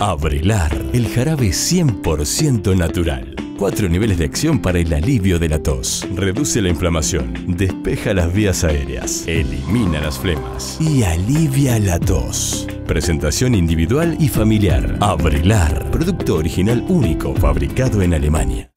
Abrilar, el jarabe 100% natural. Cuatro niveles de acción para el alivio de la tos. Reduce la inflamación, despeja las vías aéreas, elimina las flemas y alivia la tos. Presentación individual y familiar. Abrilar, producto original único fabricado en Alemania.